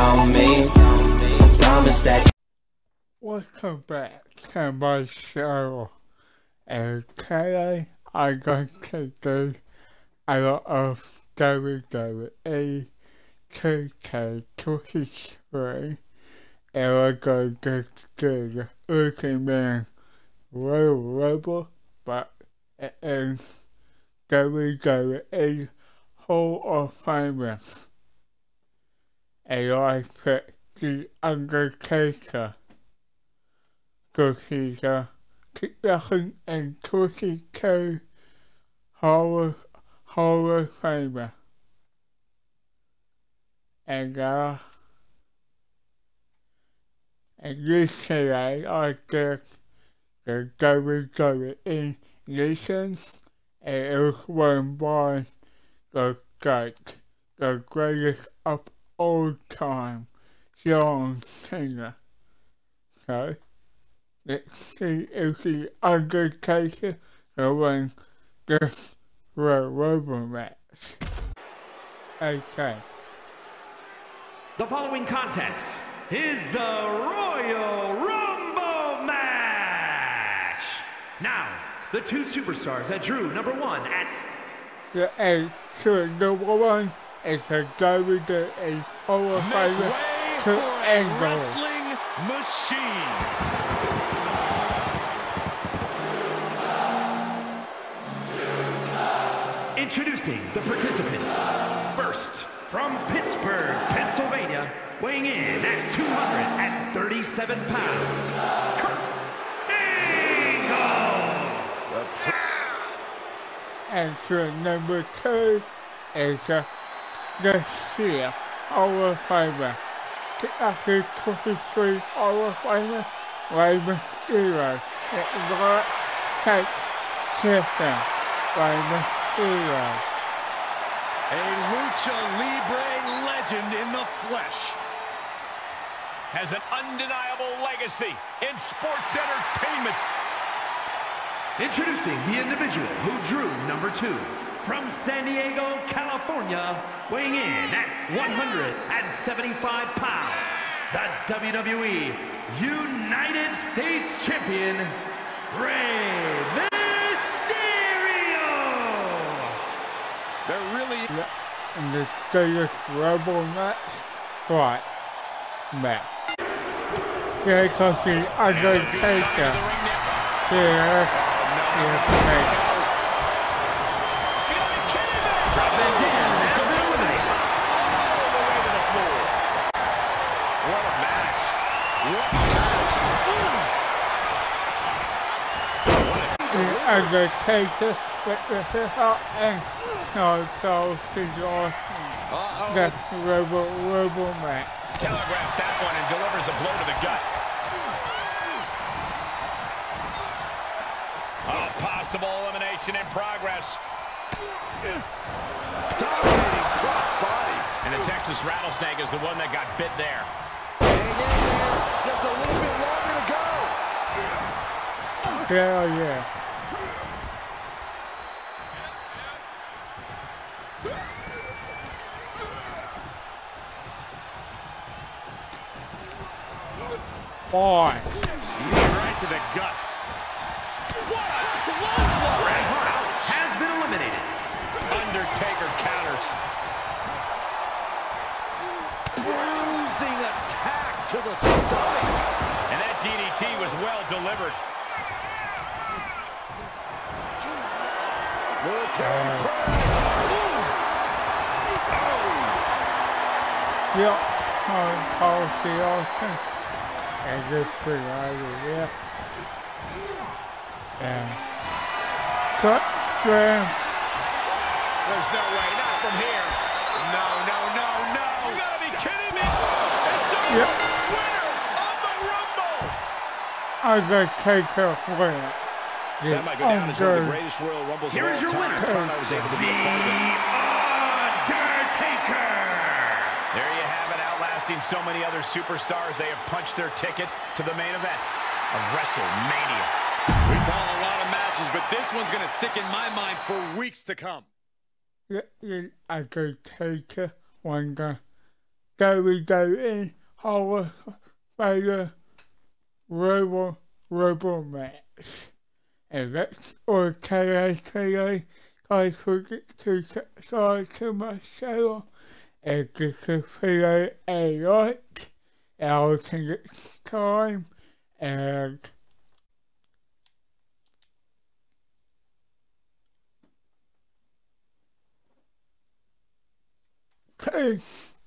on me. I promise that. Welcome back to my show. And today I'm going to do a lot of WWE 2K23 and we're going to do the Ultimate Royal Rumble, but it is WWE Hall of Famers. And I picked The Undertaker because he's a 2022 Hall of, Hall of Famer. And uh, and yesterday I did the WWE Nations and it was won by the GOAT, the greatest of all time, John Cena. So, let's see if the Undertaker will win this Royal Rumble match. Okay. The following contest is the Royal Rumble match. Now, the two superstars that drew number one at The A to number one is a WWE Make Famer way to for Angle. wrestling machine. introducing the participants. First, from Pittsburgh, Pennsylvania, weighing in at 237 pounds, Kurt Angle. And to number two is the the Sheer Hall of Famer. The 23 Hall of Famer, Rey Mysterio. The United States Champion, Rey Mysterio. A lucha libre legend in the flesh. Has an undeniable legacy in sports entertainment. Introducing the individual who drew number two. From San Diego, California, weighing in at 175 pounds, the WWE United States Champion, Rey Mysterio! They're really in the Status Rebel match. Right. Match. Here comes the Undertaker. Here is the Taker. Rob Van Dam has been eliminated. What a match. What a match. The Undertaker with the hip hop and so so is awesome. Uh-oh. That's the Rebel Rebel match. Telegraphed that one and delivers a blow to the gut. A possible elimination in progress. Dominating crossbody. And the Texas Rattlesnake is the one that got bit there. Hang in there. Just a little bit longer to go. Hell yeah. Boy. Right to the gut. What a clothesline. Bret Hart has been eliminated. Undertaker counters. Bruising attack to the stomach. And that DDT was well delivered. Military uh. press. Yep. So policy awesome. And just pretty right yeah. And cut slam. There's no way, not from here. No, no, no, no. You gotta be kidding me. It's over. Yep. Winner of the Rumble. I'm gonna take her win. That might go down as one of the greatest Royal Rumbles Here of all time. winner. Proud I was able to be a part of it. There you have it, outlasting so many other superstars. They have punched their ticket to the main event of WrestleMania. We call a lot of matches, but this one's going to stick in my mind for weeks to come. I go The, the Undertaker won the WWE Hall of Fame Royal Rumble match. And that's all KAKA. Guys, forget to subscribe to my channel and the video a. And I'll see you time. And Peace.